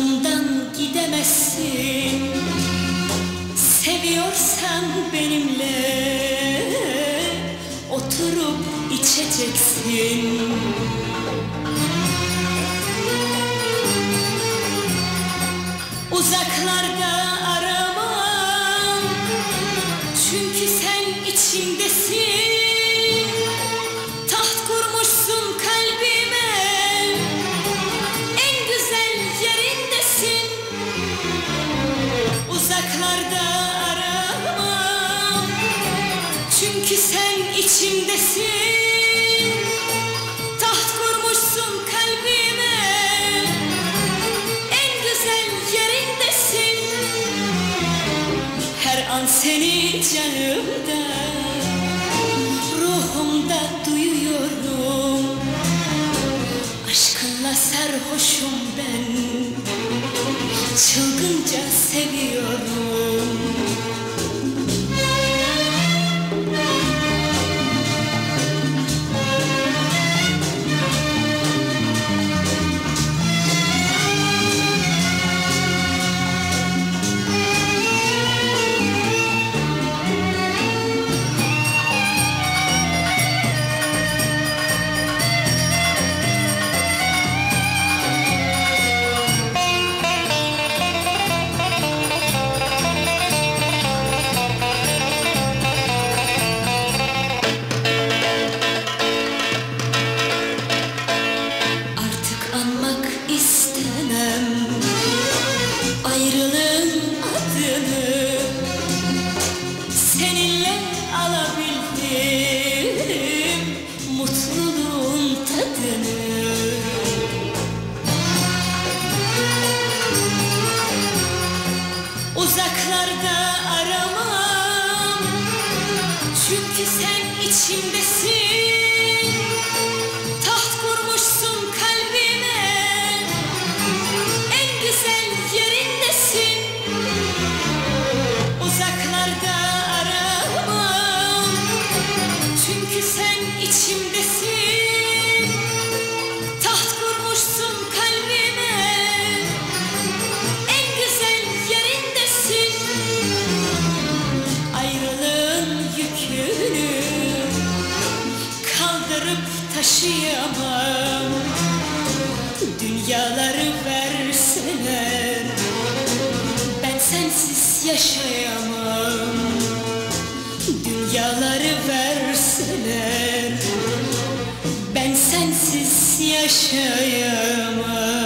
yanımdan gidemezsin. Seviyorsan benimle oturup içeceksin. Uzaklarda aramam. Çünkü sen içimdesin Uzaklarda aramam. Çünkü sen içimdesin. Taht kurmuşsun kalbime. En güzel yerindesin. Her an seni canımda Ruhumda duyuyorum. Aşkınla sarhoşum ben Çılgınca seviyorum Ayrılığın adını Seninle alabildim. Mutluluğun tadını. Uzaklarda aramam. Çünkü sen içimdesin yükünü Kaldırıp taşıyamam. Dünyaları verseler Ben sensiz yaşayamam. Dünyaları verseler Ben sensiz yaşayamam.